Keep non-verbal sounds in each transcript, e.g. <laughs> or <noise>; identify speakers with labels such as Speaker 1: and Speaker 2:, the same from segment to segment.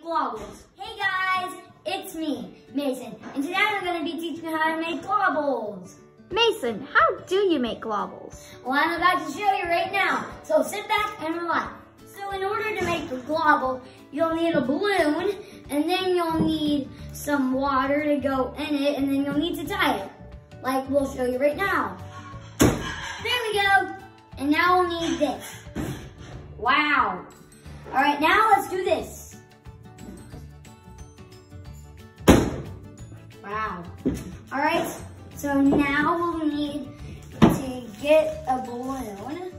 Speaker 1: make. Hey guys, it's me, Mason, and today I'm going to be teaching you how to make globbles.
Speaker 2: Mason, how do you make globbles?
Speaker 1: Well, I'm about to show you right now, so sit back and relax. So in order to make a globble, you'll need a balloon, and then you'll need some water to go in it, and then you'll need to tie it, like we'll show you right now. There we go. And now we'll need this. Wow. All right, now let's do this. Wow. All right, so now we'll need to get a balloon.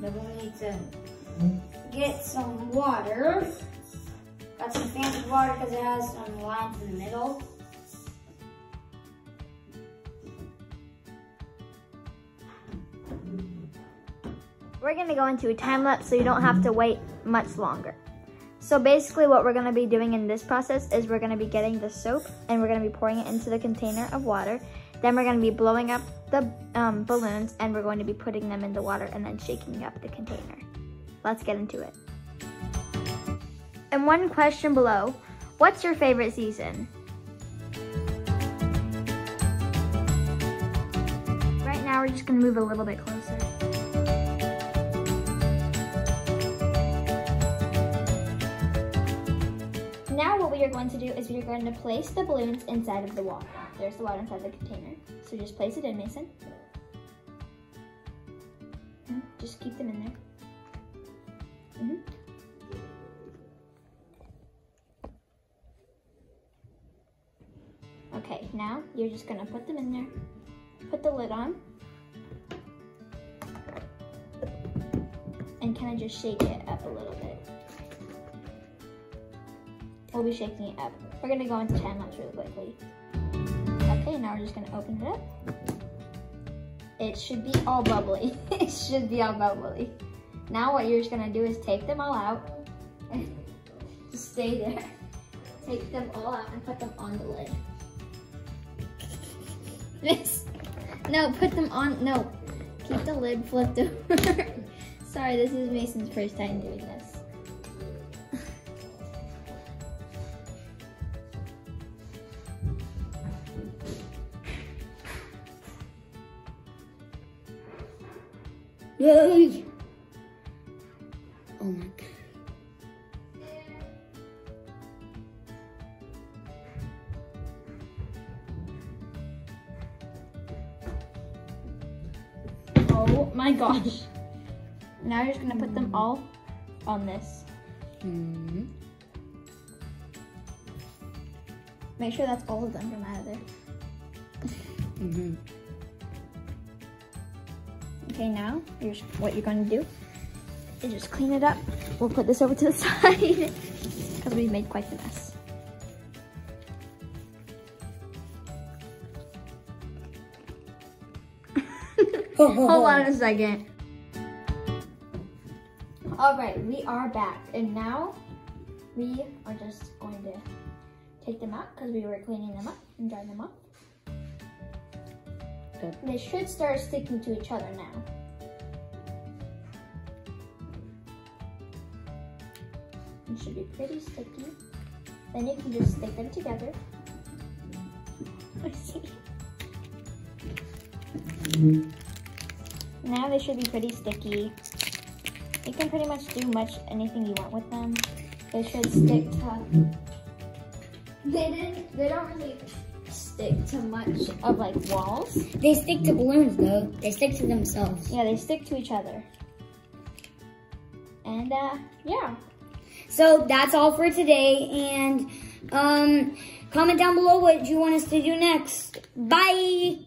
Speaker 1: Then we'll need to get some water. Got some fancy water because it has some lines in the middle.
Speaker 2: We're gonna go into a time lapse so you don't have to wait much longer. So basically what we're gonna be doing in this process is we're gonna be getting the soap and we're gonna be pouring it into the container of water. Then we're gonna be blowing up the um, balloons and we're going to be putting them in the water and then shaking up the container. Let's get into it. And one question below, what's your favorite season? Right now we're just gonna move a little bit closer. Now what we are going to do is we are going to place the balloons inside of the water. There's the water inside the container. So just place it in, Mason. Mm, just keep them in there. Mm -hmm. Okay, now you're just gonna put them in there. Put the lid on. And kind of just shake it up a little bit. We'll be shaking it up. We're gonna go into time lapse really quickly. Okay, now we're just gonna open it up. It should be all bubbly. <laughs> it should be all bubbly. Now what you're just gonna do is take them all out. And <laughs> just stay there. Take them all out and put them on the lid. This, no, put them on, no. Keep the lid flipped <laughs> over. Sorry, this is Mason's first time doing this.
Speaker 1: Yay! Oh my god.
Speaker 2: Oh my gosh. Now you're just gonna put them all on this. Mm -hmm. Make sure that's all of them from out of there. mm -hmm. Okay, now here's what you're gonna do is just clean it up. We'll put this over to the <laughs> side because we've made quite the mess. <laughs> Hold on a second. All right, we are back and now we are just going to take them out because we were cleaning them up and drying them up. They should start sticking to each other now. It should be pretty sticky. Then you can just stick them together. <laughs> now they should be pretty sticky. You can pretty much do much anything you want with them. They should stick to. <laughs> They didn't. They don't really stick to much of like walls.
Speaker 1: They stick to balloons though. They stick to themselves.
Speaker 2: Yeah, they stick to each other. And uh, yeah.
Speaker 1: So that's all for today. And um, comment down below what you want us to do next. Bye.